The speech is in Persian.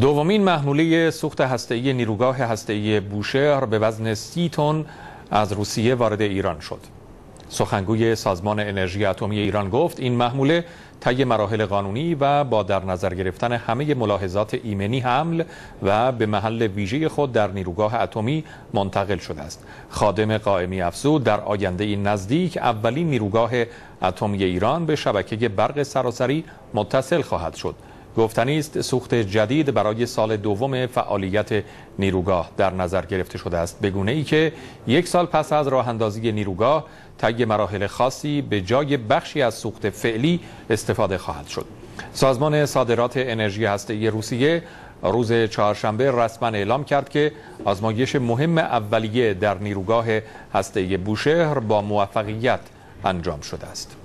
دومین محموله سوخت هسته‌ای نیروگاه هسته‌ای بوشهر به وزن سی تن از روسیه وارد ایران شد. سخنگوی سازمان انرژی اتمی ایران گفت این محموله طی مراحل قانونی و با در نظر گرفتن همه ملاحظات ایمنی حمل و به محل ویژه خود در نیروگاه اتمی منتقل شده است. خادم قائمی افزود در آینده نزدیک اولین نیروگاه اتمی ایران به شبکه برق سراسری متصل خواهد شد. گفتنی است سوخت جدید برای سال دوم فعالیت نیروگاه. در نظر گرفته شده است به گونه ای که یک سال پس از راه اندازی نیروگاه طی مراحل خاصی به جای بخشی از سوخت فعلی استفاده خواهد شد. سازمان صادرات انرژی هسته‌ای روسیه روز چهارشنبه رسما اعلام کرد که آزمایش مهم اولیه در نیروگاه هسته‌ای بوشهر با موفقیت انجام شده است.